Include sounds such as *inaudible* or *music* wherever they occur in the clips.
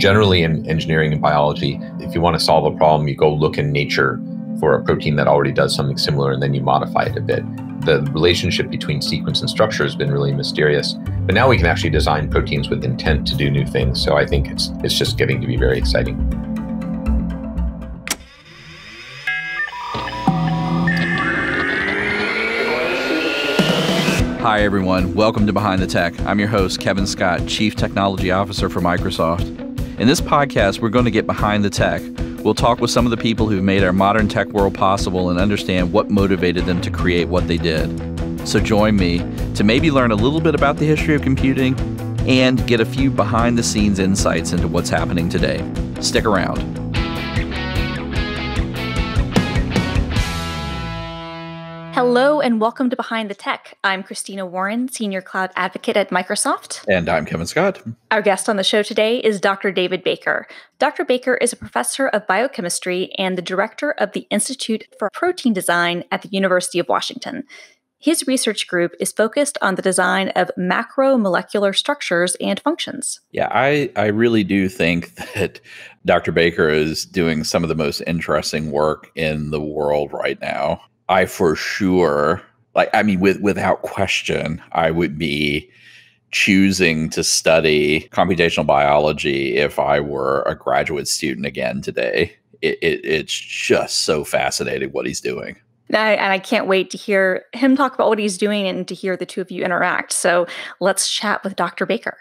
generally in engineering and biology, if you want to solve a problem, you go look in nature for a protein that already does something similar and then you modify it a bit. The relationship between sequence and structure has been really mysterious. But now we can actually design proteins with intent to do new things. So I think it's it's just getting to be very exciting. Hi, everyone. Welcome to Behind the Tech. I'm your host, Kevin Scott, Chief Technology Officer for Microsoft. In this podcast, we're going to get behind the tech We'll talk with some of the people who've made our modern tech world possible and understand what motivated them to create what they did. So join me to maybe learn a little bit about the history of computing and get a few behind the scenes insights into what's happening today. Stick around. Hello and welcome to Behind the Tech. I'm Christina Warren, Senior Cloud Advocate at Microsoft. And I'm Kevin Scott. Our guest on the show today is Dr. David Baker. Dr. Baker is a professor of biochemistry and the director of the Institute for Protein Design at the University of Washington. His research group is focused on the design of macromolecular structures and functions. Yeah, I, I really do think *laughs* that Dr. Baker is doing some of the most interesting work in the world right now. I for sure, like, I mean, with without question, I would be choosing to study computational biology if I were a graduate student again today. It, it, it's just so fascinating what he's doing. And I can't wait to hear him talk about what he's doing and to hear the two of you interact. So let's chat with Dr. Baker.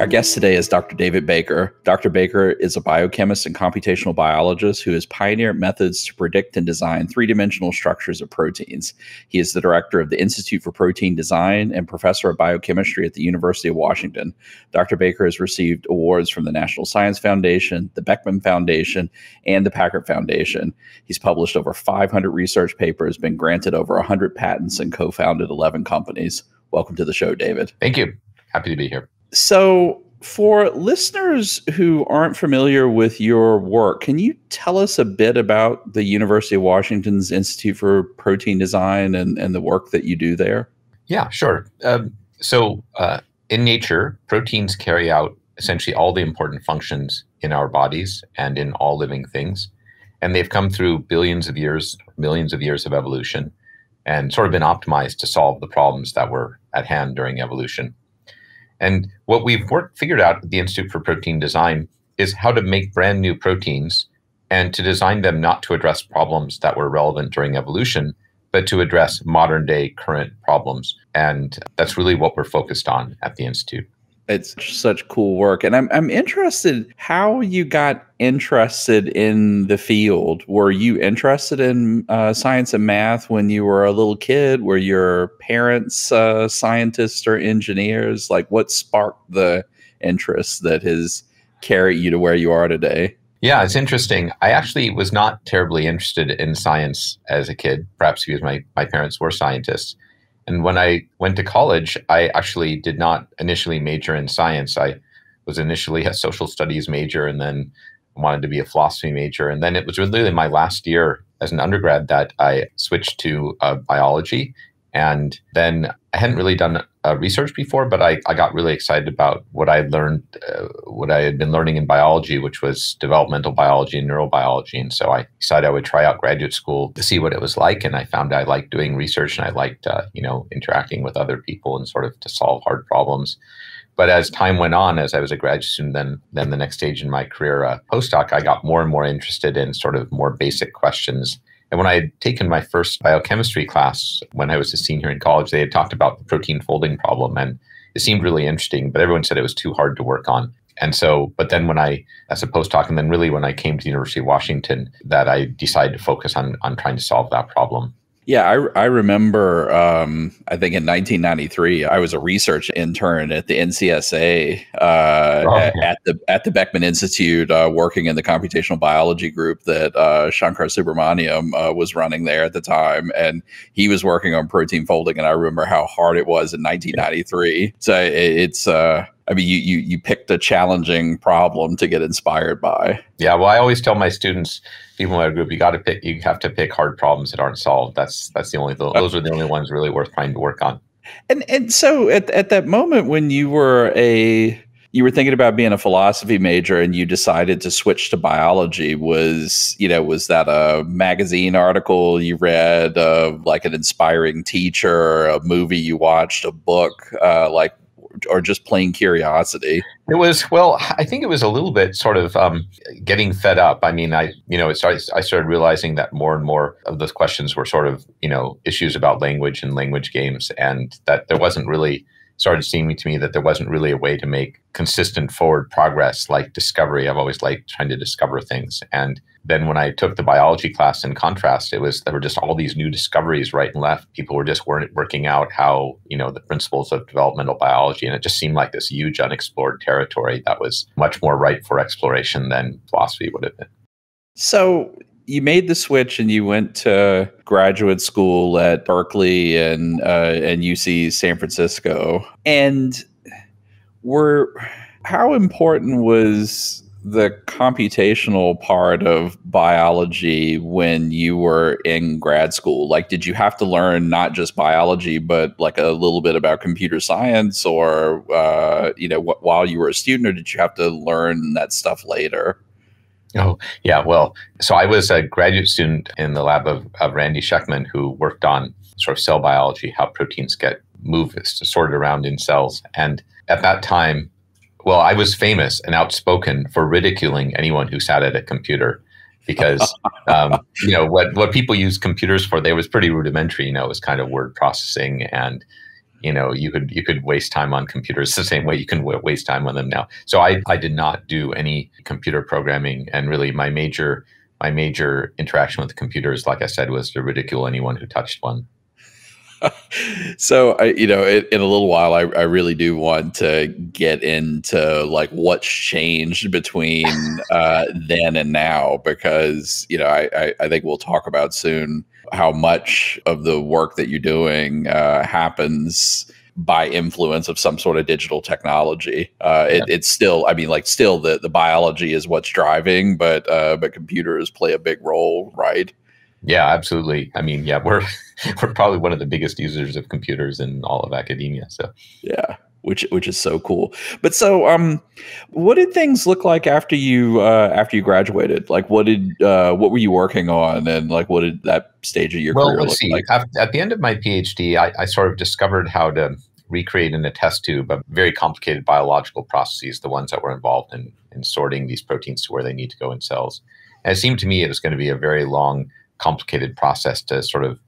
Our guest today is Dr. David Baker. Dr. Baker is a biochemist and computational biologist who has pioneered methods to predict and design three dimensional structures of proteins. He is the director of the Institute for Protein Design and professor of biochemistry at the University of Washington. Dr. Baker has received awards from the National Science Foundation, the Beckman Foundation, and the Packard Foundation. He's published over 500 research papers, been granted over 100 patents, and co founded 11 companies. Welcome to the show, David. Thank you. Happy to be here. So, for listeners who aren't familiar with your work, can you tell us a bit about the University of Washington's Institute for Protein Design and, and the work that you do there? Yeah, sure. Um, so, uh, in nature, proteins carry out essentially all the important functions in our bodies and in all living things. And they've come through billions of years, millions of years of evolution, and sort of been optimized to solve the problems that were at hand during evolution. And what we've worked, figured out at the Institute for Protein Design is how to make brand new proteins and to design them not to address problems that were relevant during evolution, but to address modern day current problems. And that's really what we're focused on at the Institute. It's such cool work. And I'm, I'm interested how you got interested in the field. Were you interested in uh, science and math when you were a little kid? Were your parents uh, scientists or engineers? Like, what sparked the interest that has carried you to where you are today? Yeah, it's interesting. I actually was not terribly interested in science as a kid, perhaps because my, my parents were scientists. And when I went to college, I actually did not initially major in science. I was initially a social studies major and then wanted to be a philosophy major. And then it was really my last year as an undergrad that I switched to uh, biology. And then I hadn't really done uh, research before, but I, I got really excited about what I learned, uh, what I had been learning in biology, which was developmental biology and neurobiology. And so I decided I would try out graduate school to see what it was like. And I found I liked doing research and I liked, uh, you know, interacting with other people and sort of to solve hard problems. But as time went on, as I was a graduate student, then then the next stage in my career, uh, postdoc, I got more and more interested in sort of more basic questions and when I had taken my first biochemistry class when I was a senior in college, they had talked about the protein folding problem. And it seemed really interesting, but everyone said it was too hard to work on. And so, but then when I, as a postdoc, and then really when I came to the University of Washington, that I decided to focus on, on trying to solve that problem. Yeah, I, I remember, um, I think in 1993, I was a research intern at the NCSA uh, oh, at, at, the at the Beckman Institute, uh, working in the computational biology group that uh, Shankar Subramanian uh, was running there at the time, and he was working on protein folding. And I remember how hard it was in 1993. So it, it's uh, I mean, you you you picked a challenging problem to get inspired by. Yeah, well, I always tell my students, people in my group, you got to pick. You have to pick hard problems that aren't solved. That's that's the only those are the only ones really worth trying to work on. And and so at at that moment when you were a you were thinking about being a philosophy major and you decided to switch to biology was you know was that a magazine article you read of like an inspiring teacher a movie you watched a book uh, like or just plain curiosity? It was well, I think it was a little bit sort of um, getting fed up. I mean, I you know, it started, I started realizing that more and more of those questions were sort of you know issues about language and language games, and that there wasn't really started seeming to me that there wasn't really a way to make consistent forward progress like discovery. I've always liked trying to discover things. And then when I took the biology class in contrast, it was there were just all these new discoveries right and left. People were just weren't working out how, you know, the principles of developmental biology. And it just seemed like this huge unexplored territory that was much more ripe for exploration than philosophy would have been. So you made the switch and you went to graduate school at Berkeley and uh, and UC San Francisco. And were how important was the computational part of biology when you were in grad school? Like, did you have to learn not just biology, but like a little bit about computer science, or uh, you know, wh- while you were a student, or did you have to learn that stuff later? Oh, yeah. Well, so I was a graduate student in the lab of, of Randy Schekman, who worked on sort of cell biology, how proteins get moved, sorted around in cells. And at that time, well, I was famous and outspoken for ridiculing anyone who sat at a computer because *laughs* um, you know what what people use computers for. They was pretty rudimentary. You know, it was kind of word processing and you know you could you could waste time on computers *laughs* the same way you can waste time on them now so i i did not do any computer programming and really my major my major interaction with computers like i said was to ridicule anyone who touched one so I, you know in, in, a little while I, I really do want to get into like what's changed between *laughs* uh, then and now because you know I, I, I think we'll talk about soon how much of the work that you're doing uh, happens by influence of some sort of digital technology. Uh, it. It's still, I mean, like, still the the biology is what's driving, but uh, but computers play a big role, right? Yeah, absolutely. I mean, yeah, we're *laughs* we're probably one of the biggest users of computers in all of academia. So yeah, which which is so cool. But so, um, what did things look like after you uh, after you graduated? Like, what did uh, what were you working on, and like, what did that stage of your well, career look see. like? At the end of my PhD, I, I sort of discovered how to recreate in a test tube a very complicated biological processes, the ones that were involved in in sorting these proteins to where they need to go in cells. And it seemed to me it was going to be a very long, complicated process to sort of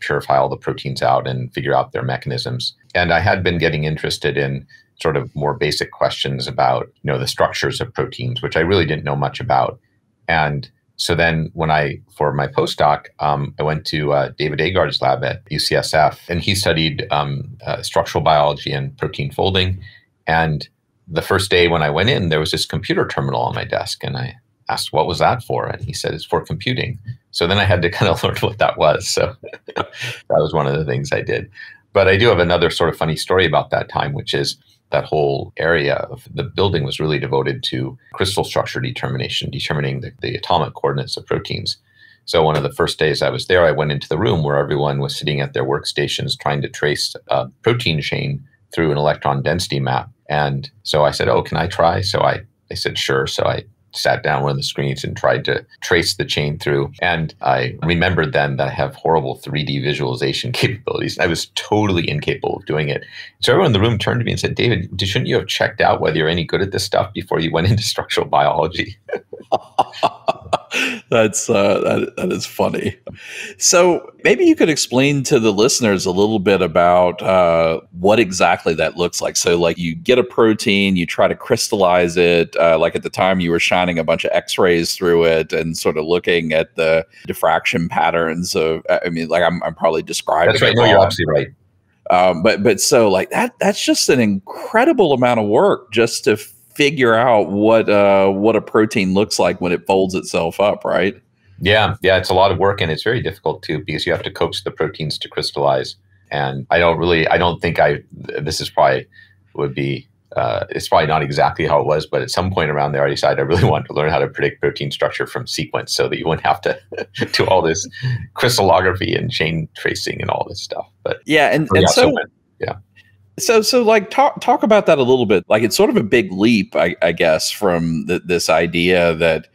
purify all the proteins out and figure out their mechanisms. And I had been getting interested in sort of more basic questions about, you know, the structures of proteins, which I really didn't know much about. And so then when I, for my postdoc, um, I went to uh, David Agard's lab at UCSF, and he studied um, uh, structural biology and protein folding. And the first day when I went in, there was this computer terminal on my desk, and I asked, "What was that for?" And he said, "It's for computing." So then I had to *laughs* kind of learn what that was. So *laughs* that was one of the things I did. But I do have another sort of funny story about that time, which is that whole area of the building was really devoted to crystal structure determination, determining the, the atomic coordinates of proteins. So one of the first days I was there, I went into the room where everyone was sitting at their workstations trying to trace a protein chain through an electron density map. And so I said, "Oh, can I try?" So I they said, "Sure." So I sat down one of the screens and tried to trace the chain through. And I remembered then that I have horrible 3D visualization *laughs* capabilities. I was totally incapable of doing it. So everyone in the room turned to me and said, David, shouldn't you have checked out whether you're any good at this stuff before you went *laughs* into structural biology? *laughs* *laughs* That's uh, that, that is funny. So maybe you could explain to the listeners a little bit about uh, what exactly that looks like. So, like, you get a protein, you try to crystallize it. Uh, like at the time, you were shining a bunch of X-rays through it and sort of looking at the diffraction patterns of. I mean, like, I'm, I'm probably describing. That's right. No, you're absolutely right. Um, but but so like that that's just an incredible amount of work just to figure out what uh, what a protein looks like when it folds itself up, right? Yeah, yeah, it's a lot of work and it's very difficult too because you have to coax the proteins to crystallize. And I don't really, I don't think I. This is probably would be uh, it's probably not exactly how it was, but at some point around there, I decided I really *laughs* wanted to learn how to predict protein structure from sequence so that you wouldn't have to *laughs* do all this crystallography and chain tracing and all this stuff. But yeah, and, and so, so yeah. So, so like talk talk about that a little bit. Like it's sort of a big leap, I, I guess, from the, this idea that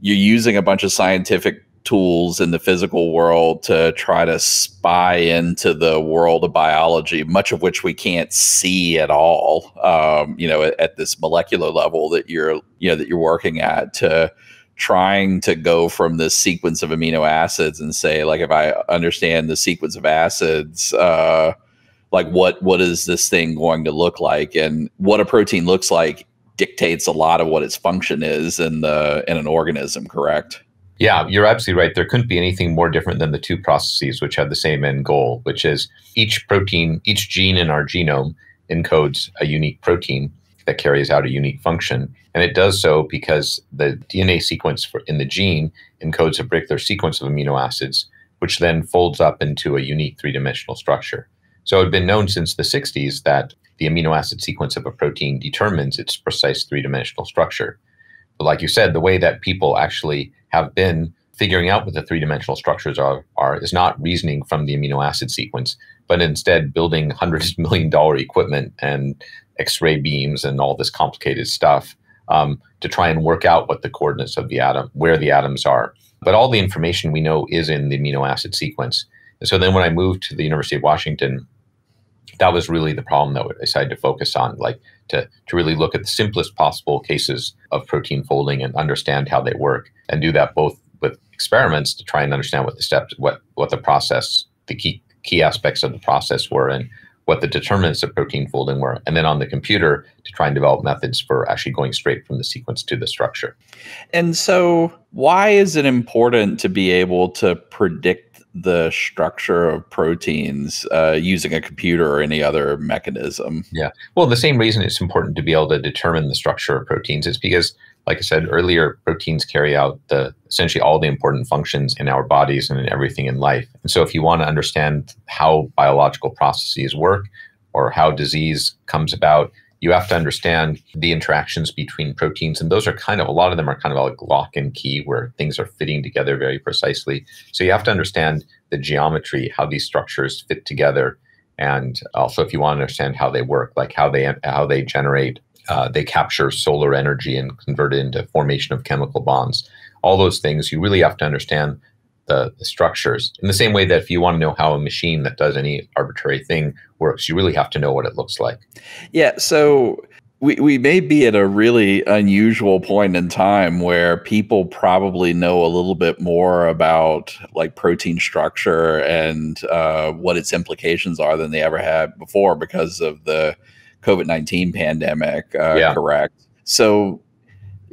you're using a bunch of scientific tools in the physical world to try to spy into the world of biology, much of which we can't see at all. Um, you know, at, at, this molecular level that you're, you know, that you're working at to trying to go from the sequence of amino acids and say, like, if I understand the sequence of acids, uh, like what what is this thing going to look like, and what a protein looks like dictates a lot of what its function is in the in an organism. Correct? Yeah, you're absolutely right. There couldn't be anything more different than the two processes which have the same end goal, which is each protein, each gene in our genome encodes a unique protein that carries out a unique function. And it does so because the DNA sequence for, in the gene encodes a particular sequence of amino acids, which then folds up into a unique three dimensional structure. So it had been known since the 60s that the amino acid sequence of a protein determines its precise three dimensional structure. But like you said, the way that people actually have been figuring out what the three dimensional structures are, are is not reasoning from the amino acid sequence, but instead building *laughs* hundreds of million dollar equipment and X ray beams and all this complicated stuff um, to try and work out what the coordinates of the atom, where the atoms are. But all the information we know is in the amino acid sequence. And so then when I moved to the University of Washington, that was really the problem that I decided to focus on, like to, to really look at the simplest possible cases of protein folding and understand how they work and do that both with experiments to try and understand what the steps, what, what the process, the key, key aspects of the process were and what the determinants of protein folding were. And then on the computer to try and develop methods for actually going straight from the sequence to the structure. And so why is it important to be able to predict the structure of proteins uh, using a computer or any other mechanism. Yeah. Well, the same reason it's important to be able to determine the structure of proteins is because, like I said earlier, proteins carry out the essentially all the important functions in our bodies and in everything in life. And so, if you want to understand how biological processes work or how disease comes about, you have to understand the interactions between proteins. And those are kind of, a lot of them are kind of like lock and key where things are fitting together very precisely. So you have to understand the geometry, how these structures fit together. And also if you want to understand how they work, like how they, how they generate, uh, they capture solar energy and convert it into formation of chemical bonds. All those things, you really have to understand the, the, structures. In the same way that if you want to know how a machine that does any arbitrary thing works, you really have to know what it looks like. Yeah. So we, we may be at a really unusual point in time where people probably know a little bit more about like protein structure and uh, what its implications are than they ever had before because of the COVID 19 pandemic. Uh, yeah. Correct. So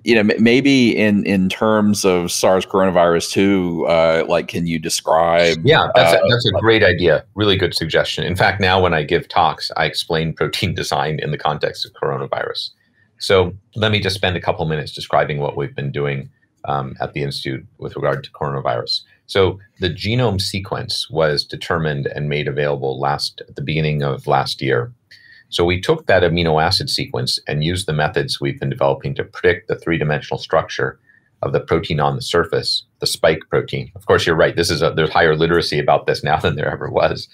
you know maybe in in terms of SARS coronavirus 2 uh, like can you describe yeah that's, uh, a, that's a great idea. Really good suggestion. In fact now when I give talks I explain *laughs* protein design in the context of coronavirus. So let me just spend a couple minutes describing what we've been doing um, at the institute with regard to coronavirus. So the genome sequence was determined and made available last at the beginning of last year so we took that amino acid sequence and used the methods we've been developing to predict the three-dimensional structure of the protein on the surface, the spike protein. Of course, you're right. This is a, there's higher literacy about this *laughs* now than there ever was.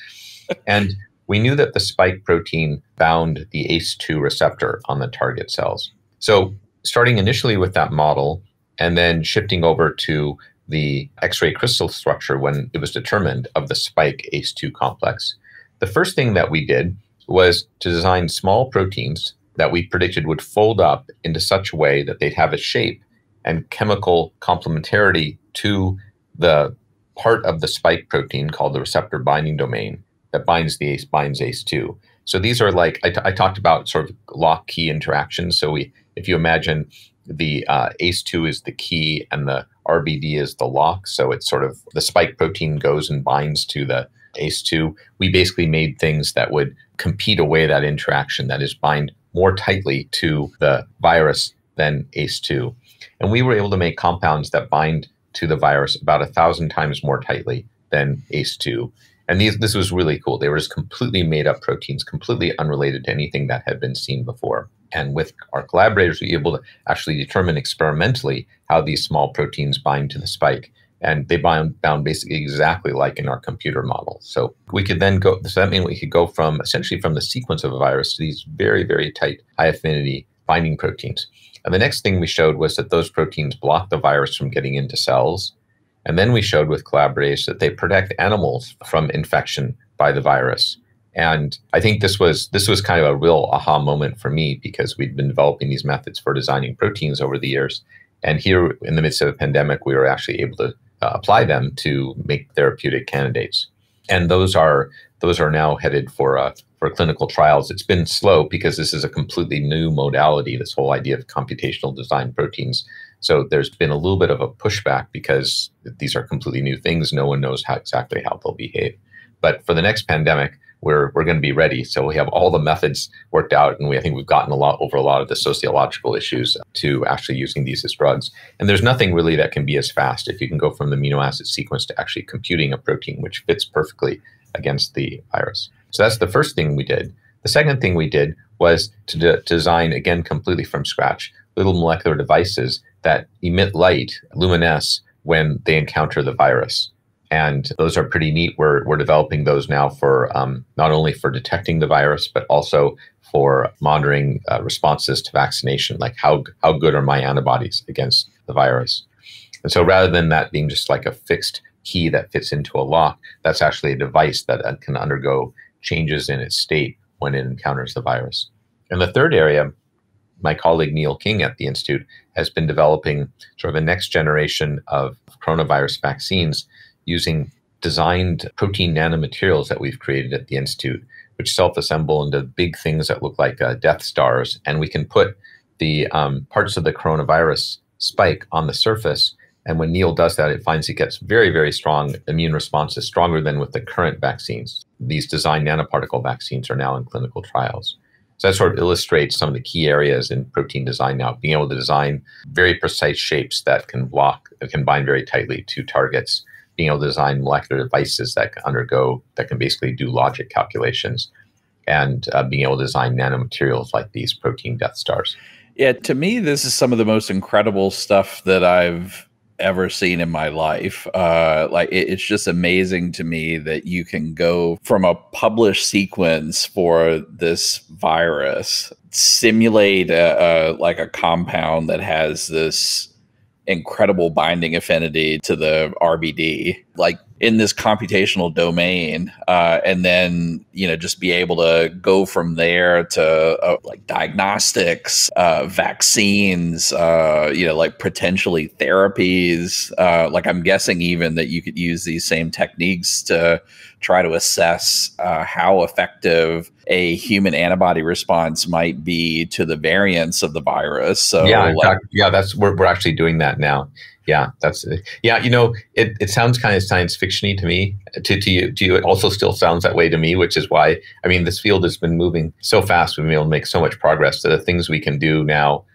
and we knew that the spike protein bound the ACE2 receptor on the target cells. So starting initially with that model and then shifting over to the X-ray crystal structure when it was determined of the spike ACE2 complex, the first thing that we did was to design small proteins that we predicted would fold up into such a way that they'd have a shape and chemical complementarity to the part of the spike protein called the receptor binding domain that binds the ACE binds ACE2. So these are like I, I talked about sort of lock key interactions. So we, if you imagine the uh, ACE2 is the key and the RBD is the lock. So it's sort of the spike protein goes and binds to the ACE2. We basically made things that would compete away that interaction, that is, bind more tightly to the virus than ACE2. And we were able to make compounds that bind to the virus about a thousand times more tightly than ACE2. And these, this was really cool. They were just completely made up proteins, completely unrelated to anything that had been seen before. And with our collaborators, we were able to actually determine experimentally how these small proteins bind to the spike. And they bound, bound basically exactly like in our computer model. So we could then go, so that means we could go from essentially from the sequence of a virus to these very, very tight, high affinity binding proteins. And the next thing we showed was that those proteins block the virus from getting into cells. And then we showed with collaborators that they protect animals from infection by the virus. And I think this was this was kind of a real aha moment for me because we'd been developing these methods for designing proteins over the years. And here in the midst of a pandemic, we were actually able to uh, apply them to make therapeutic candidates. And those are those are now headed for uh, for clinical trials. It's been slow because this is a completely new modality. This whole idea of computational design proteins. So there's been a little bit of a pushback because these are completely new things. No one knows how exactly how they'll behave. But for the next pandemic, we're we're going to be ready. So we have all the methods worked out, and we I think we've gotten a lot over a lot of the sociological issues to actually using these as drugs. And there's nothing really that can be as fast if you can go from the amino acid sequence to actually computing a protein which fits perfectly against the virus. So that's the first thing we did. The second thing we did was to de- design again completely from scratch little molecular devices that emit light, luminesce, when they encounter the virus and those are pretty neat. We're we're developing those now for um, not only for detecting the virus, but also for monitoring uh, responses to vaccination, like how how good are my antibodies against the virus. And so, rather than that being just like a fixed key that fits into a lock, that's actually a device that uh, can undergo changes in its state when it encounters the virus. And the third area, my colleague Neil King at the Institute has been developing sort of a next generation of coronavirus vaccines using designed protein nanomaterials that we've created at the Institute, which self assemble into big things that look like uh, Death Stars. And we can put the um, parts of the coronavirus spike on the surface. And when Neil does that, it finds it gets very, very strong immune responses, stronger than with the current vaccines. These designed nanoparticle vaccines are now in clinical trials. So that sort of illustrates some of the key areas in protein design now, being able to design very precise shapes that can block, can bind very tightly to targets being able to design molecular devices that can undergo that can basically do logic calculations and uh, being able to design nanomaterials like these protein death stars. Yeah to me this is some of the most incredible stuff that i've ever seen in my life. Uh, like it, it's just amazing to me that you can go from a published sequence for this virus simulate a, a like a compound that has this incredible binding affinity to the RBD, like in this computational domain, uh, and then you know just be able to go from there to uh, like diagnostics, uh, vaccines, uh, you know, like potentially therapies. Uh, like I'm guessing even that you could use these same techniques to try to assess uh, how effective a human antibody response might be to the variants of the virus. So yeah, like, fact, yeah, that's we're we're actually doing that now. Yeah, that's yeah. You know, it, it sounds kind of science fictiony to me. To to you, to you, it also still sounds that way to me, which is why I mean, this field has been moving so fast. We've been able to make so much progress. To the things we can do now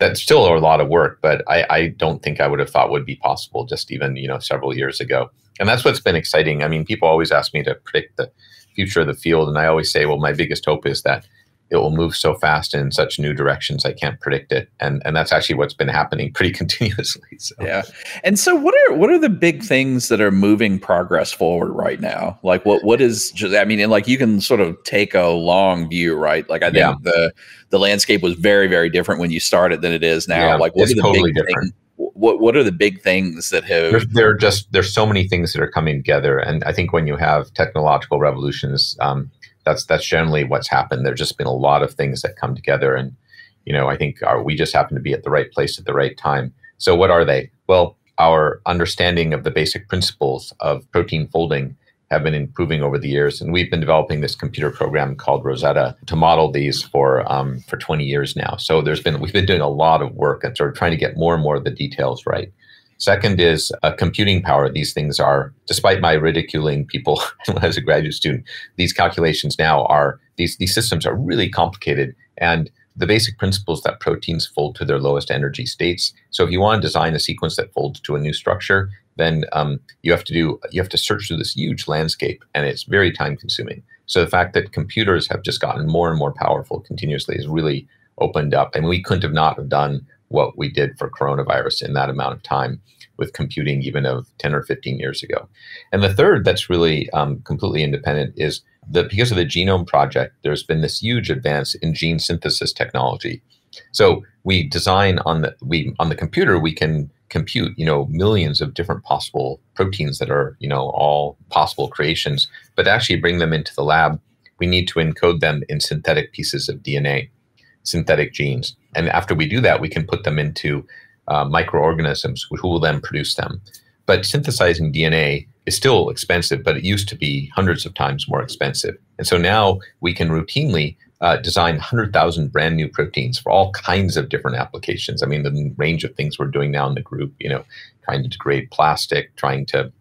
that still are a lot of work, but I, I don't think I would have thought would be possible just even you know several years ago. And that's what's been exciting. I mean, people always ask me to predict the future of the field, and I always say, well, my biggest hope is that it will move so fast in such new directions I can't predict it. And and that's actually what's been happening pretty *laughs* continuously. So. Yeah. And so what are what are the big things that are moving progress forward right now? Like what what is just I mean, and like you can sort of take a long view, right? Like I think yeah. the the landscape was very, very different when you started than it is now. Yeah, like what are the totally big different. Things, what what are the big things that have there, there, are just there's so many things that are coming together and i think when you have technological revolutions um, that's that's generally what's happened there's just been a lot of things that come together and you know i think our, we just happen to be at the right place at the right time so what are they well our understanding of the basic principles of protein folding have been improving over the years, and we've been developing this computer program called Rosetta to model these for um, for 20 years now. So there's been we've been doing a lot of work and sort of trying to get more and more of the details right. Second is uh, computing power. These things are, despite my ridiculing people *laughs* as a graduate student, these calculations now are these these systems are really complicated and the basic principles that proteins fold to their lowest energy states. So if you want to design a sequence that folds to a new structure, then um, you have to do you have to search through this huge landscape, and it's very time consuming. So the fact that computers have just gotten more and more powerful continuously has really opened up, and we couldn't have not have done what we did for coronavirus in that amount of time with computing even of 10 or 15 years ago. And the third that's really um, completely independent is that because of the Genome Project, there's been this huge advance in gene synthesis technology. So we design on the we on the computer we can compute you know millions of different possible proteins that are you know all possible creations, but to actually bring them into the lab, we need to encode them in synthetic pieces of DNA, synthetic genes, and after we do that, we can put them into uh, microorganisms who will then produce them. But synthesizing DNA is still expensive, but it used to be hundreds of times more expensive. And so now we can routinely uh, design 100,000 brand new proteins for all kinds of different applications. I mean, the range of things we're doing now in the group, you know, trying to degrade plastic, trying to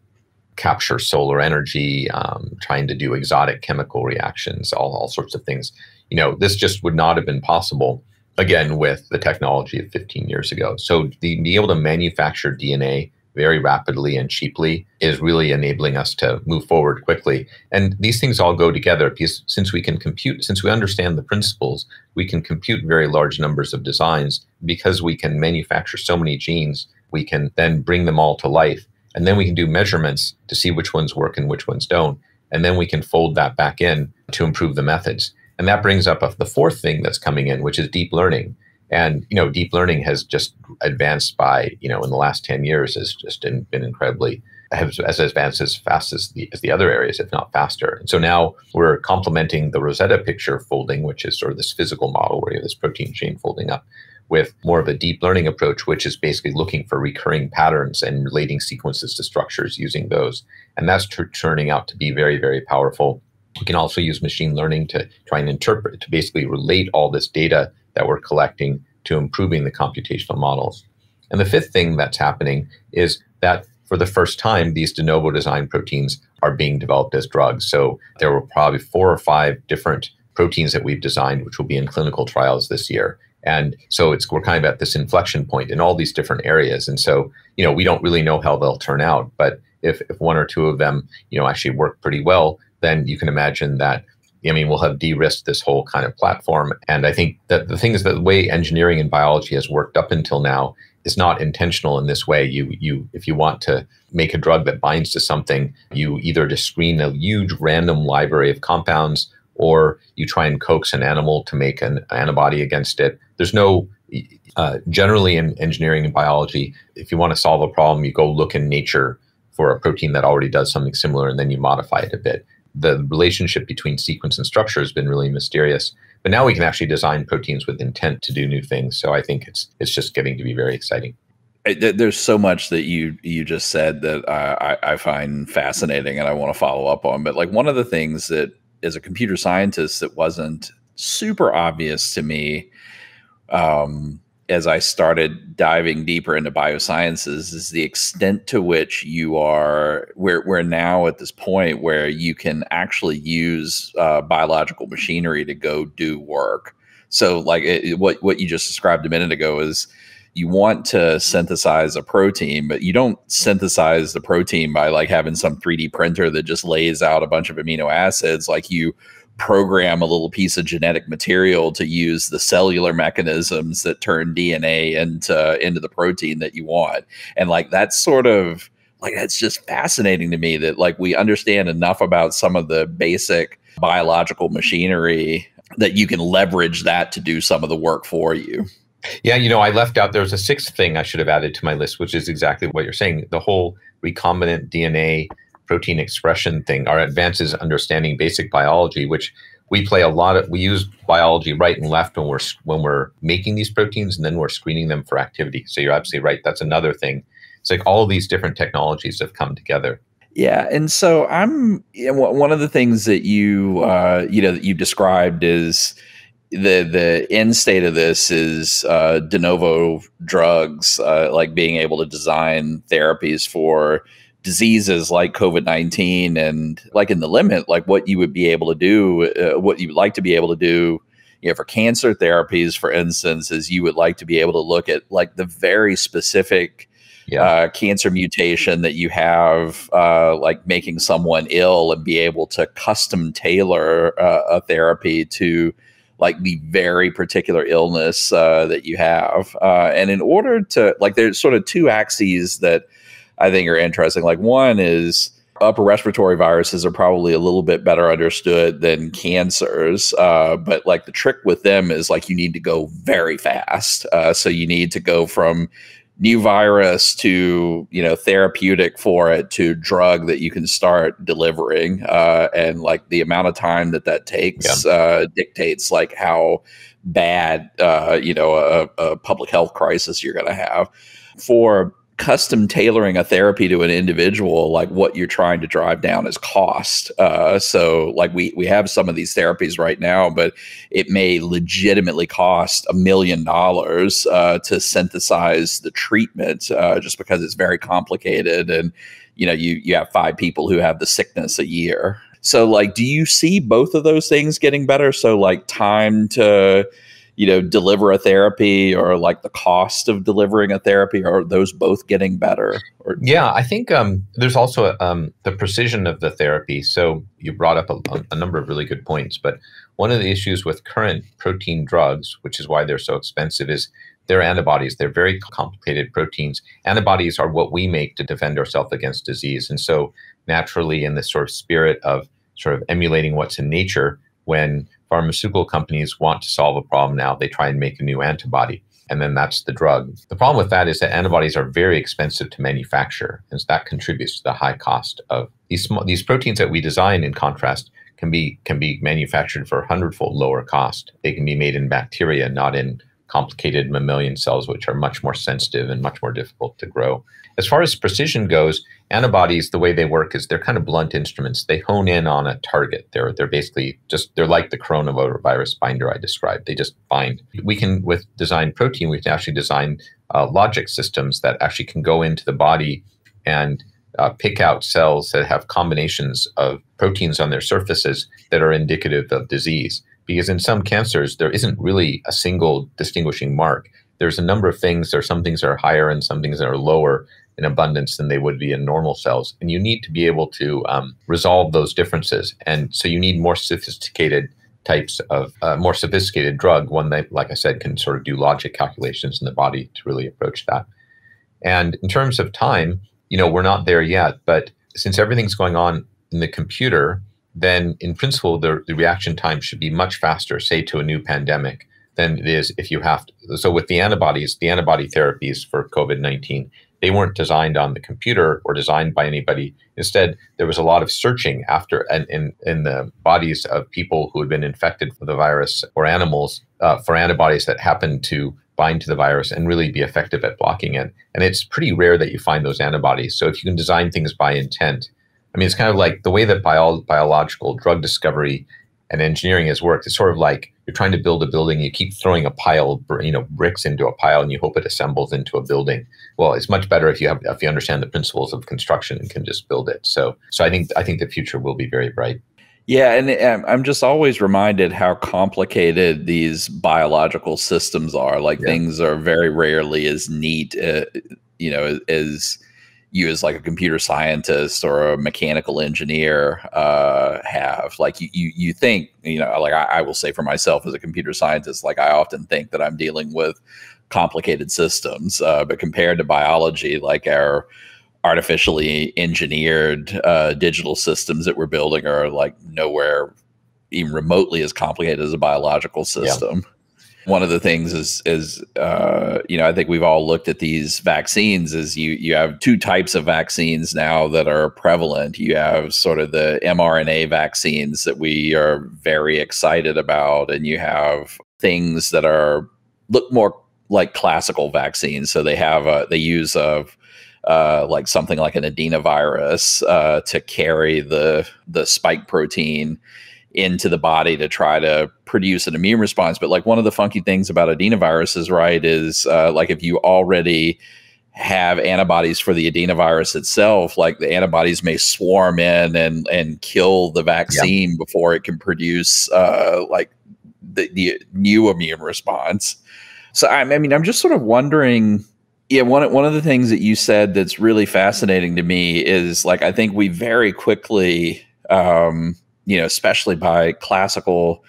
capture solar energy, um, trying to do exotic chemical reactions, all, all sorts of things. You know, this just would not have been possible again with the technology of 15 years ago. So the, being able to manufacture DNA very rapidly and cheaply is really enabling us to move forward quickly. And these things all go together because since we can compute, since we understand the principles, we can compute very large numbers of designs. Because we can manufacture so many genes, we can then bring them all to life. And then we can do measurements to see which ones work and which ones don't. And then we can fold that back in to improve the methods. And that brings up the fourth thing that's coming in, which is deep learning. And you know, deep learning has just advanced by you know in the last ten years has just been, been incredibly has, has advanced as fast as the as the other areas, if not faster. And so now we're complementing the Rosetta picture folding, which is sort of this physical model where you have this protein chain folding up, with more of a deep learning approach, which is basically looking for recurring patterns and relating sequences to structures using those. And that's turning out to be very, very powerful. We can also use machine learning to try and interpret, to basically relate all this data that we're collecting to improving the computational models. And the fifth thing that's happening is that for the first time, these de novo design proteins are being developed as drugs. So there were probably four or five different proteins that we've designed, which will be in clinical trials this year. And so it's we're kind of at this inflection point in all these different areas. And so, you know, we don't really know how they'll turn out, but if, if one or two of them, you know, actually work pretty well, then you can imagine that I mean, we'll have de-risked this whole kind of platform. And I think that the thing is that the way engineering and biology has worked up until now is not intentional in this way. You, you, if you want to make a drug that binds to something, you either just screen a huge random library of compounds, or you try and coax an animal to make an antibody against it. There's no uh, generally in engineering and biology, if you want to solve a problem, you go look in nature for a protein that already does something similar, and then you modify it a bit the relationship between sequence and structure has been really mysterious. But now we can actually design proteins with intent to do new things. So I think it's it's just getting to be very exciting. There's so much that you you just said that I, I find fascinating, and I want to follow up on. But like one of the things that, as a computer scientist, that wasn't super obvious to me um, as I started diving deeper into biosciences is the extent to which you are we're, we're now at this point where you can actually use uh, biological machinery to go do work. So like it, what what you just described a minute ago is you want to synthesize a protein, but you don't synthesize the protein by like having some 3D printer that just lays out a bunch of amino acids. Like you program a little piece of genetic material to use the cellular mechanisms that turn DNA into into the protein that you want. And like that's sort of like that's just fascinating to me that like we understand enough about some of the basic biological machinery that you can leverage that to do some of the work for you. Yeah, you know, I left out there's a sixth thing I should have added to my list, which is exactly what you're saying. The whole recombinant DNA protein expression thing, our advances understanding basic biology, which we play a lot of we use biology right and left when we're when we're making these proteins and then we're screening them for activity. So you're absolutely right. That's another thing. It's like all these different technologies have come together. Yeah, and so I'm you know, one of the things that you uh, you know that you described is the the end state of this is uh, de novo drugs, uh, like being able to design therapies for diseases like COVID 19 and like in the limit, like what you would be able to do, uh, what you would like to be able to do. You know, for cancer therapies, for instance, is you would like to be able to look at like the very specific yeah. uh, cancer mutation that you have, uh, like making someone ill, and be able to custom tailor uh, a therapy to like the very particular illness uh, that you have. Uh, and in order to like, there's sort of two axes that I think are interesting. Like one is upper respiratory viruses are probably a little bit better understood than cancers. Uh, but like the trick with them is like you need to go very fast. Uh, so you need to go from new virus to you know therapeutic for it to drug that you can start delivering uh, and like the amount of time that that takes yeah. uh, dictates like how bad uh, you know a, a public health crisis you're going to have for custom tailoring a therapy to an individual like what you're trying to drive down is cost. Uh, so like we we have some of these therapies right now but it may legitimately cost a million dollars uh, to synthesize the treatment uh, just because it's very complicated and you know you you have five people who have the sickness a year. So like do you see both of those things getting better? So like time to you know deliver a therapy or like the cost of delivering a therapy are those both getting better? Or yeah i think um, there's also um, the precision of the therapy. So you brought up a, a, number of really good points but one of the issues with current protein drugs which is why they're so expensive is they're antibodies they're very complicated proteins. Antibodies are what we make to defend ourselves against disease. And so naturally in this sort of spirit of sort of emulating what's in nature when pharmaceutical companies want to solve a problem now, they try and make a new antibody. And then that's the drug. The problem with that is that antibodies are very expensive to manufacture, and so that contributes to the high cost of these small, these proteins that we design. In contrast, can be can be manufactured for a hundredfold lower cost. They can be made in bacteria, not in complicated mammalian cells, which are much more sensitive and much more difficult to grow. As far as precision goes, antibodies, the way they work is they're kind of blunt instruments. They hone in on a target. They're they're basically just they're like the coronavirus binder I described. They just bind. We can with design protein, we can actually design uh, logic systems that actually can go into the body and uh, pick out cells that have combinations of proteins on their surfaces that are indicative of disease. Because in some cancers, there isn't really a single distinguishing mark. There's a number of things. There are some things that are higher and some things that are lower in abundance than they would be in normal cells. And you need to be able to um, resolve those differences. And so you need more sophisticated types of uh, more sophisticated drug, one that, like I said, can sort of do logic calculations in the body to really approach that. And in terms of time, you know, we're not there yet, but since everything's going on in the computer, then in principle, the, the reaction time should be much faster, say to a new pandemic, than it is if you have to. So with the antibodies, the antibody therapies for COVID 19, they weren't designed on the computer or designed by anybody. Instead, there was a lot of searching after and in, in the bodies of people who had been infected with the virus or animals uh, for antibodies that happened to bind to the virus and really be effective at blocking it. And it's pretty rare that you find those antibodies. So if you can design things by intent, I mean, it's kind of like the way that bio- biological drug discovery and engineering has worked. It's sort of like you're trying to build a building, you keep throwing a pile, of, you know, bricks into a pile, and you hope it assembles into a building. Well, it's much better if you have if you understand the principles of construction and can just build it. So, so I think I think the future will be very bright. Yeah, and um, I'm just always reminded how complicated these biological systems are. Like yeah. things are very rarely as neat, uh, you know, as you as like a computer scientist or a mechanical engineer uh, have. Like you, you you think you know like I, I, will say for myself as a computer scientist like i often think that i'm dealing with complicated systems uh, but compared to biology like our artificially engineered uh, digital systems that we're building are like nowhere even remotely as complicated as a biological system. yeah one of the things is is uh, you know I think we've all looked at these vaccines is you you have two types of vaccines now that are prevalent. You have sort of the mRNA vaccines that we are very excited about, and you have things that are look more like classical vaccines. So they have a, they use of uh, like something like an adenovirus uh, to carry the the spike protein into the body to try to produce an immune response. But like one of the funky things about adenoviruses, right, is uh, like if you already have antibodies for the adenovirus itself, like the antibodies may swarm in and and kill the vaccine yep. before it can produce uh, like the, the new immune response. So I, I mean, I'm just sort of wondering. Yeah, one one of the things that you said that's really fascinating to me is like I think we very quickly um, you know, especially by classical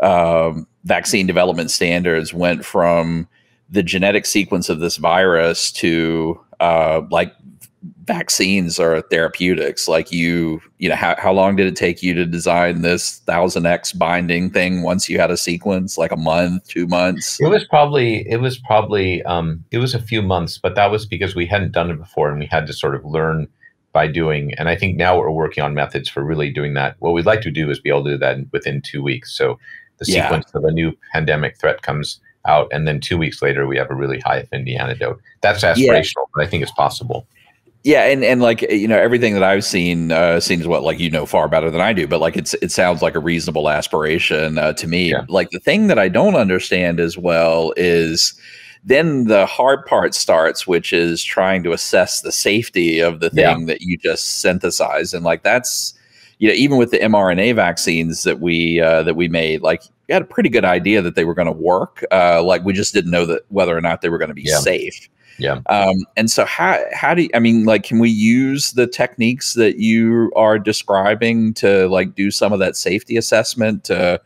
um, vaccine development standards went from the genetic sequence of this virus to uh, like vaccines or therapeutics. Like you you know how, how long did it take you to design this thousand x binding thing once you had a sequence? Like a month two months? It was probably it was probably um, it was a few months but that was because we hadn't done it before and we had to sort of learn by doing and i think now we're working on methods for really doing that what we'd like to do is be able to do that within two weeks so the yeah. sequence of a new pandemic threat comes out and then two weeks later we have a really high affinity antidote that's aspirational yeah. but i think it's possible yeah, and and like you know everything that I've seen uh, seems what like you know far better than I do, but like it's it sounds like a reasonable aspiration uh, to me. Yeah. Like the thing that I don't understand as well is then the hard part starts, which is trying to assess the safety of the thing yeah. that you just synthesize, and like that's you know even with the mRNA vaccines that we uh, that we made, like we had a pretty good idea that they were going to work. Uh, like we just didn't know that whether or not they were going to be yeah. safe. Yeah. Um, and so how how do you, I mean like can we use the techniques that you are describing to like do some of that safety assessment to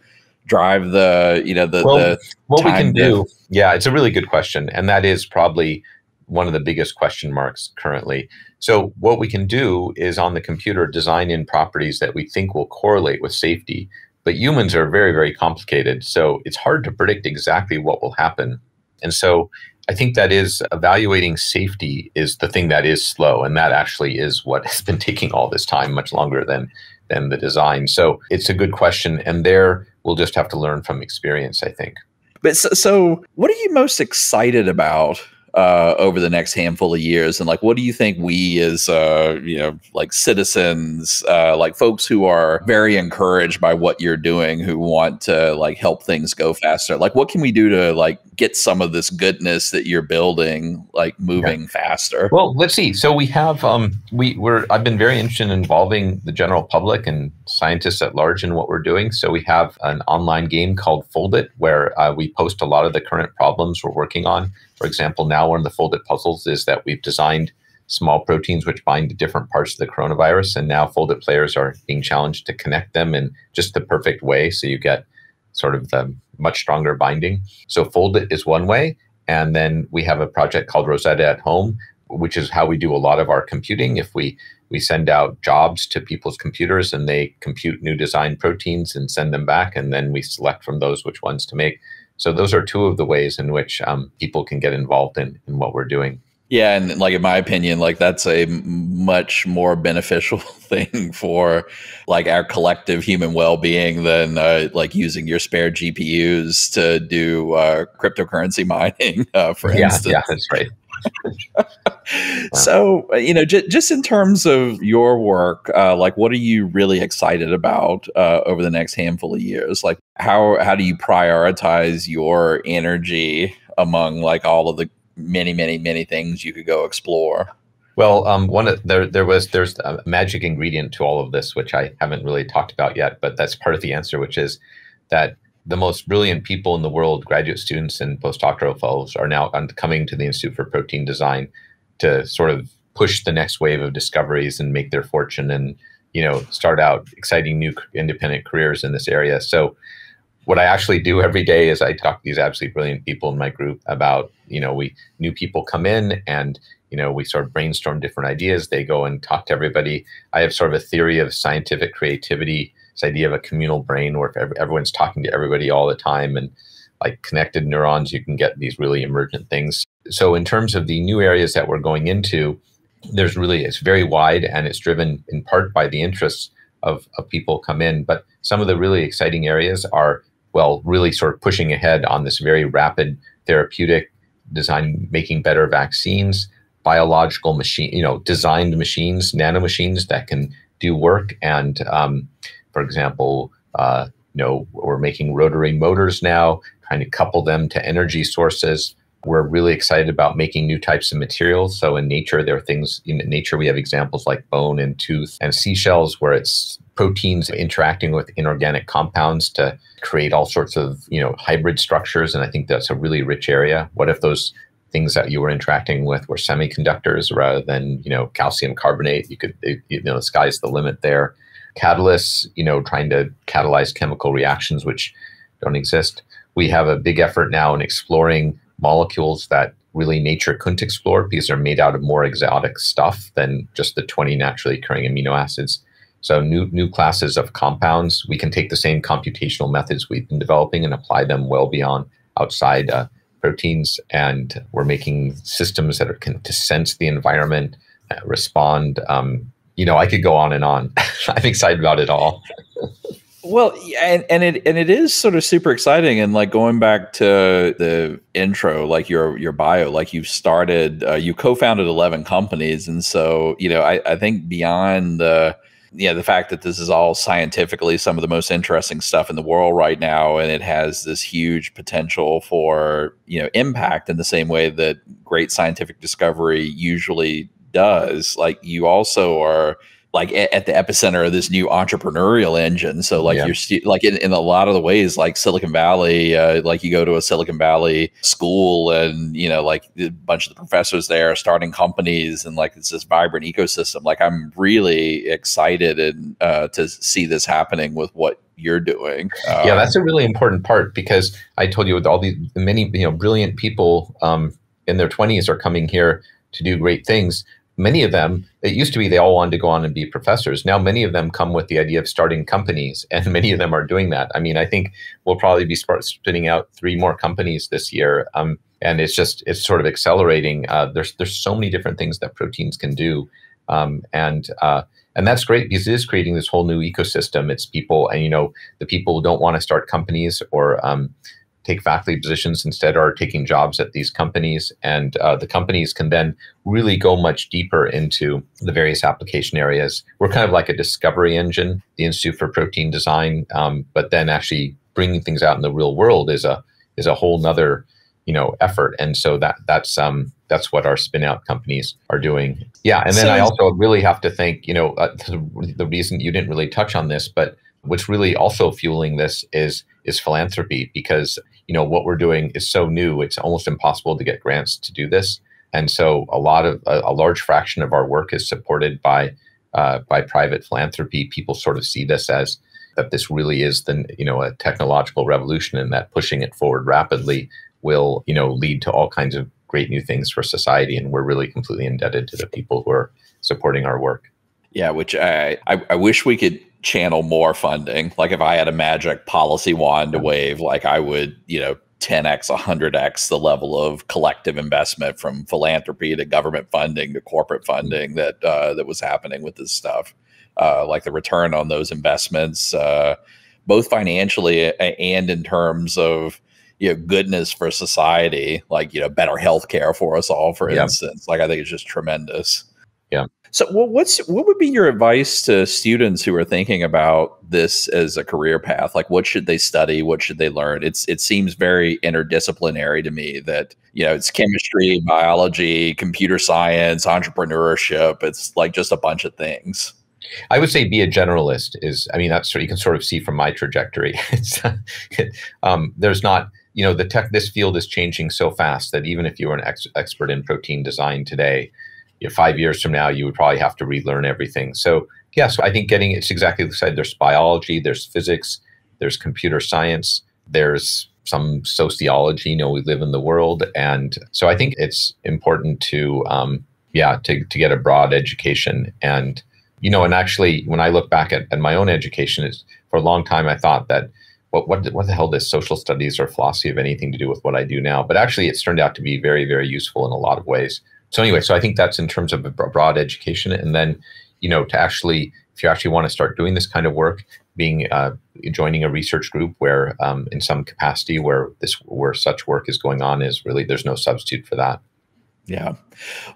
drive the you know the, well, the what we can do yeah it's a really good question and that is probably one of the biggest question marks currently. So what we can do is on the computer design in properties that we think will correlate with safety but humans are very very complicated so it's hard to predict exactly what will happen. And so I think that is evaluating safety is the thing that is slow, and that actually is what has been *laughs* taking all this time, much longer than than the design. So it's a good question, and there we'll just have to learn from experience. I think. But so, so what are you most excited about uh, over the next handful of years? And like, what do you think we as, uh, you know, like citizens, uh, like folks who are very encouraged by what you're doing, who want to like help things go faster? Like, what can we do to like get some of this goodness that you're building like moving yeah. faster? Well, let's see. So we have, um, we we're, I've been very interested in involving the general public and scientists at large in what we're doing. So we have an online game called Foldit where uh, we post a lot of the current problems we're working on for example, now one of the Foldit puzzles is that we've designed small proteins which bind to different parts of the coronavirus, and now Foldit players are being challenged to connect them in just the perfect way, so you get sort of the much stronger binding. So Foldit is one way, and then we have a project called Rosetta at Home, which is how we do a lot of our computing. If we we send out jobs to people's computers and they compute new design proteins and send them back, and then we select from those which ones to make. So those are two of the ways in which um, people can get involved in, in what we're doing. Yeah, and like in my opinion, like that's a much more beneficial *laughs* thing for like our collective human well-being than uh, like using your spare GPUs to do uh, cryptocurrency *laughs* mining, uh, for yeah, instance. Yeah, that's right. *laughs* so you know j- just in terms of your work uh, like what are you really excited about uh, over the next handful of years? Like how how do you prioritize your energy among like all of the many many many things you could go explore? Well um, one of, there there was there's a magic ingredient to all of this which i haven't really talked about yet but that's part of the answer which is that the most brilliant people in the world, graduate students and postdoctoral fellows, are now coming to the Institute for Protein Design to sort of push the next wave of discoveries and make their fortune and you know start out exciting new independent careers in this area. So what I actually do every day is I talk to these absolutely brilliant people in my group about you know we new people come in and you know we sort of brainstorm different ideas. They go and talk to everybody. I have sort of a theory of scientific creativity this idea of a communal brain where everyone's talking to everybody all the time and like connected neurons, you can get these really emergent things. So in terms of the new areas that we're going into, there's really it's very wide and it's driven in part by the interests of, of people come in. But some of the really exciting areas are well, really sort of pushing ahead on this very rapid therapeutic design, making better vaccines, biological machine, you know, designed machines, nanomachines that can do work and um, for example, uh, you know, we're making rotary motors now, trying to couple them to energy sources. We're really excited about making new types of materials. So in nature, there are things in nature. We have examples like bone and tooth and seashells, where it's proteins interacting with inorganic compounds to create all sorts of you know hybrid structures. And I think that's a really rich area. What if those things that you were interacting with were semiconductors rather than you know calcium carbonate? You could you know the sky's the limit there catalysts, you know, trying to catalyze chemical reactions which don't exist. We have a big effort now in exploring molecules that really nature couldn't explore because they're made out of more exotic stuff than just the 20 naturally occurring amino acids. So new new classes of compounds, we can take the same computational methods we've been developing and apply them well beyond outside uh, proteins. And we're making systems that are, can to sense the environment, uh, respond. Um, you know, I could go on and on. *laughs* I'm excited about it all. Well, and and it and it is sort of super exciting, and like going back to the intro, like your your bio, like you've started, uh, you co-founded eleven companies, and so you know, I, I think beyond the yeah the fact that this is all scientifically some of the most interesting stuff in the world right now, and it has this huge potential for you know impact in the same way that great scientific discovery usually does. Like you also are like at, the epicenter of this new entrepreneurial engine. So like yeah. you're like in, in a lot of the ways, like Silicon Valley, uh, like you go to a Silicon Valley school and, you know, like a bunch of the professors there are starting companies and like it's this vibrant ecosystem. Like I'm really excited and uh, to see this happening with what you're doing. Uh, yeah, that's a really important part because I told you with all these many, you know, brilliant people um, in their 20s are coming here to do great things many of them, it used to be they all wanted to go on and be professors. Now, many of them come with the idea of starting companies, and *laughs* many of them are doing that. I mean, I think we'll probably be spinning out three more companies this year. Um, and it's just it's sort of accelerating. Uh, there's there's so many different things that proteins can do, um, and uh, and that's great because it is creating this whole new ecosystem. It's people, and you know, the people who don't want to start companies or um, take faculty positions instead are taking jobs at these companies. And uh, the companies can then really go much deeper into the various application areas. We're kind of like a discovery engine, the Institute for Protein Design, um, but then actually bringing things out in the real world is a is a whole nother you know effort. And so that that's um that's what our spin out companies are doing. Yeah, and then so, I also really have to think, you know, uh, the, *laughs* the reason you didn't really touch on this, but what's really also fueling this is is philanthropy because you know what we're doing is so new it's almost impossible to get grants to do this. And so a lot of a, a large fraction of our work is supported by uh, by private philanthropy. People sort of see this as that this really is the you know a technological revolution and that pushing it forward rapidly will you know lead to all kinds of great new things for society. And we're really completely indebted to the people who are supporting our work yeah which i i, I wish we could channel more funding. Like if I had a magic policy wand to wave, like I would, you know, 10x, 100x the level of collective investment from philanthropy to government funding to corporate funding that uh, that was happening with this stuff. Uh, like the return on those investments, uh, both financially and in terms of you know goodness for society, like you know better healthcare for us all, for yeah. instance. Like I think it's just tremendous. Yeah. So, well, what's what would be your advice to students who are thinking about this as a career path? Like, what should they study? What should they learn? It's it seems very interdisciplinary to me. That you know, it's chemistry, biology, computer science, entrepreneurship. It's like just a bunch of things. I would say be a generalist. Is I mean that's what you can sort of see from my trajectory. *laughs* um, there's not you know the tech. This field is changing so fast that even if you were an ex- expert in protein design today you know, five years from now, you would probably have to relearn everything. So, yeah, so I think getting it's exactly the same. There's biology, there's physics, there's computer science, there's some sociology. You know, we live in the world, and so I think it's important to, um, yeah, to to get a broad education. And you know, and actually, when I look back at, at my own education, is for a long time I thought that what what what the hell does social studies or philosophy have anything to do with what I do now? But actually, it's turned out to be very very useful in a lot of ways so anyway, so I think that's in terms of a broad education, and then you know to actually, if you actually want to start doing this kind of work, being uh, joining a research group where, um, in some capacity, where this where such work is going on, is really there's no substitute for that. Yeah.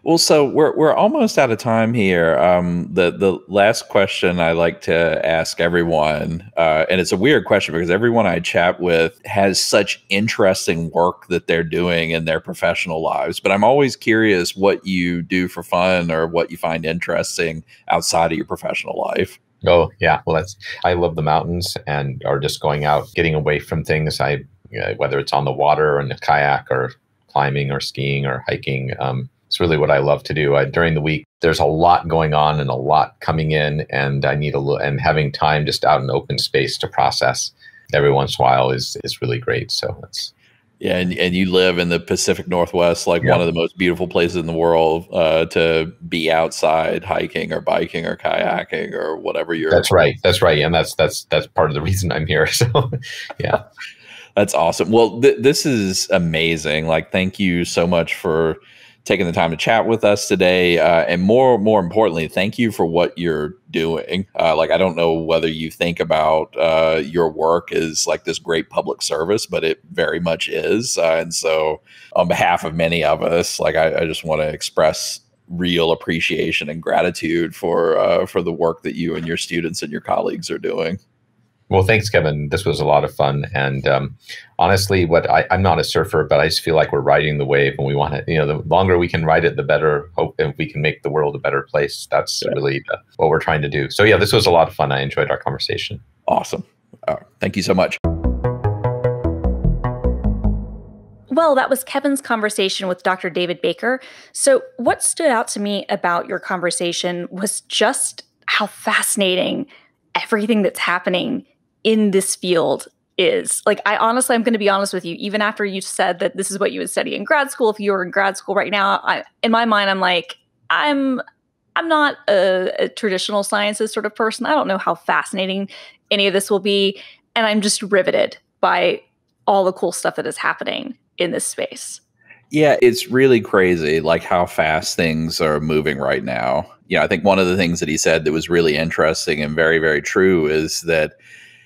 Well, so we're we're almost out of time here. Um, the the last question I like to ask everyone, uh, and it's a weird question because everyone I chat with has such interesting work that they're doing in their professional lives. But I'm always curious what you do for fun or what you find interesting outside of your professional life. Oh yeah, well that's I love the mountains and or just going out, getting away from things. I whether it's on the water or in a kayak or climbing or skiing or hiking. Um, it's really what I love to do. I, during the week, there's a lot going on and a lot coming in, and I need a little and having time just out in open space to process every once in a while is is really great. So it's yeah, and, and you live in the Pacific Northwest, like yeah. one of the most beautiful places in the world uh, to be outside hiking or biking or kayaking or whatever you're. That's right. That's right, and that's that's that's part of the reason I'm here. *laughs* So, yeah, that's awesome. Well, th- this is amazing. Like, thank you so much for taking the time to chat with us today. Uh, and more, more importantly, thank you for what you're doing. Uh, like, I don't know whether you think about uh, your work as like this great public service, but it very much is. Uh, and so, on behalf of many of us, like, I, I just want to express real appreciation and gratitude for uh, for the work that you and your students and your colleagues are doing. Well, thanks, Kevin. This was a lot of fun. And um, honestly, what I, am not a surfer, but I just feel like we're riding the wave and we want to, you know, the longer we can ride it, the better. Hope if we can make the world a better place. That's yeah. really the, what we're trying to do. So, yeah, this was a lot of fun. I enjoyed our conversation. Awesome. Uh, thank you so much. Well, that was Kevin's conversation with Dr. David Baker. So, what stood out to me about your conversation was just how fascinating everything that's happening in this field is. Like, I honestly, I'm going to be honest with you, even after you said that this is what you would study in grad school, if you were in grad school right now, I, in my mind, I'm like, I'm. I'm not a, a traditional sciences sort of person. I don't know how fascinating any of this will be. And I'm just riveted by all the cool stuff that is happening in this space. Yeah, it's really crazy, like how fast things are moving right now. You know, I think one of the things that he said that was really interesting and very, very true is that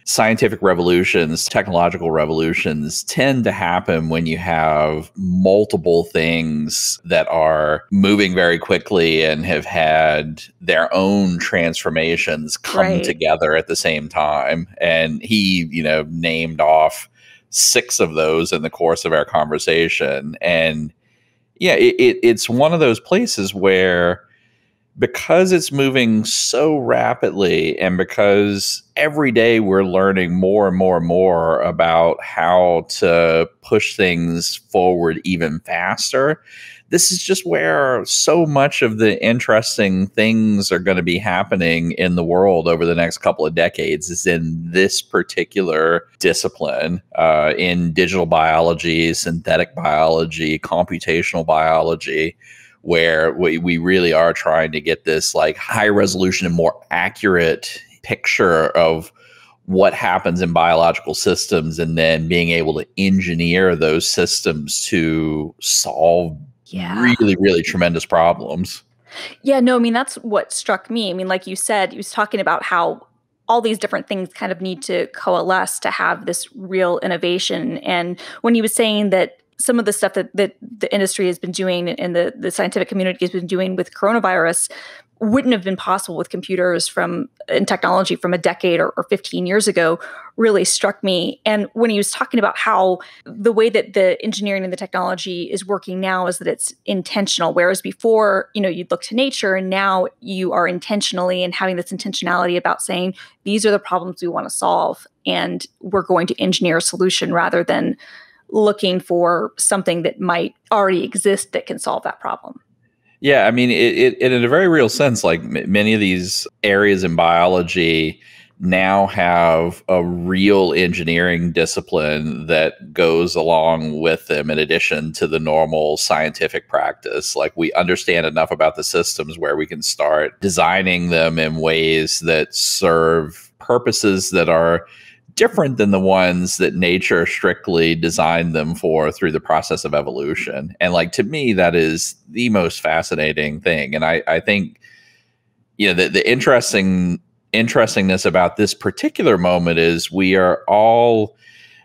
scientific revolutions, technological revolutions tend to happen when you have multiple things that are moving very quickly and have had their own transformations come right. together at the same time. And he, you know, named off six of those in the course of our conversation. And yeah, it, it, it's one of those places where because it's moving so rapidly and because every day we're learning more and more and more about how to push things forward even faster this is just where so much of the interesting things are going to be happening in the world over the next couple of decades is in this particular discipline uh, in digital biology synthetic biology computational biology where we, we really are trying to get this like high resolution and more accurate picture of what happens in biological systems and then being able to engineer those systems to solve yeah. really really tremendous problems. Yeah no i mean that's what struck me. I mean like you said he was talking about how all these different things kind of need to coalesce to have this real innovation. And when he was saying that some of the stuff that, that the industry has been doing and the, the scientific community has been doing with coronavirus wouldn't have been possible with computers from and technology from a decade or, or 15 years ago really struck me. And when he was talking about how the way that the engineering and the technology is working now is that it's intentional whereas before you know you'd look to nature and now you are intentionally and having this intentionality about saying these are the problems we want to solve and we're going to engineer a solution rather than looking for something that might already exist that can solve that problem. Yeah, I mean, it, it in a very real sense, like m- many of these areas in biology now have a real engineering discipline that goes along with them in addition to the normal scientific practice. Like we understand enough about the systems where we can start designing them in ways that serve purposes that are different than the ones that nature strictly designed them for through the process of evolution. And like to me, that is the most fascinating thing. And I, I think, you know, the, the interesting interestingness about this particular moment is we are all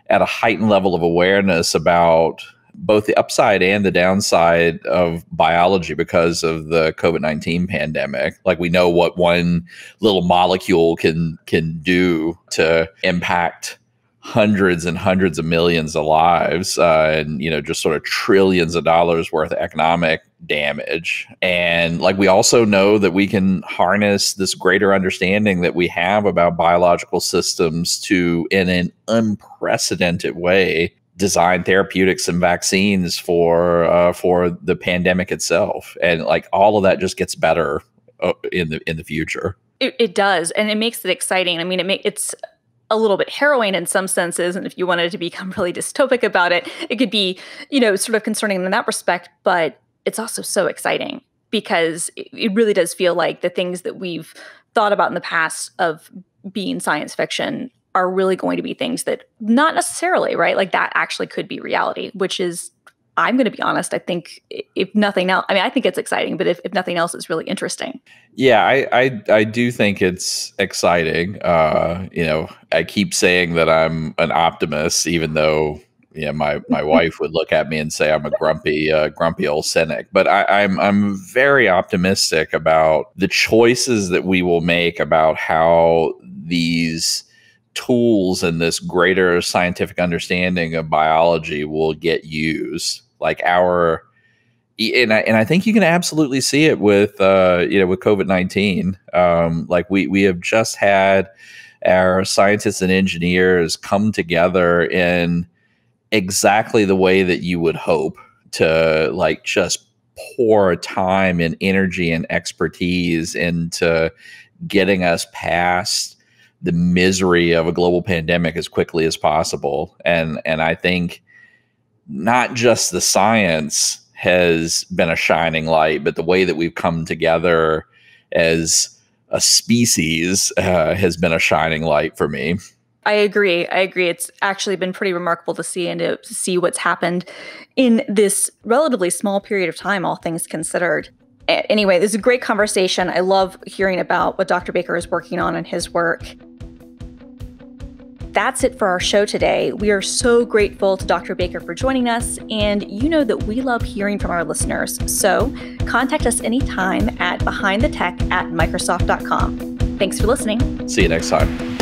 at a heightened level of awareness about both the upside and the downside of biology because of the COVID-19 pandemic. Like we know what one little molecule can can do to impact hundreds and hundreds of millions of lives uh, and you know just sort of trillions of dollars worth of economic damage and like we also know that we can harness this greater understanding that we have about biological systems to in an unprecedented way design therapeutics and vaccines for uh, for the pandemic itself, and like all of that just gets better uh, in the in the future. It, it, does, and it makes it exciting. I mean, it make it's a little bit harrowing in some senses. And if you wanted to become really dystopic about it, it could be, you know, sort of concerning in that respect. But it's also so exciting because it really does feel like the things that we've thought about in the past of being science fiction are really going to be things that not necessarily, right? Like that actually could be reality, which is I'm going to be honest. I think if nothing else, I mean, I think it's exciting, but if, if nothing else, it's really interesting. Yeah, I, I, I do think it's exciting. Uh, you know, I keep saying that I'm an optimist, even though yeah, my my *laughs* wife would look at me and say I'm a grumpy, uh, grumpy old cynic. But I, I'm I'm very optimistic about the choices that we will make about how these tools and this greater scientific understanding of biology will get used. Like our and I, and I think you can absolutely see it with uh, you know with COVID nineteen. Um, like we we have just had our scientists and engineers come together in exactly the way that you would hope to like just pour time and energy and expertise into getting us past the misery of a global pandemic as quickly as possible. And and I think not just the science has been a shining light, but the way that we've come together as a species uh, has been a shining light for me. I agree. I agree. It's actually been pretty remarkable to see and to see what's happened in this relatively small period of time, all things considered. Anyway, this is a great conversation. I love hearing about what Dr. Baker is working on in his work. That's it for our show today. We are so grateful to Dr. Baker for joining us, and you know that we love hearing from our listeners. So contact us anytime at behindthetech at Microsoft.com. Thanks for listening. See you next time.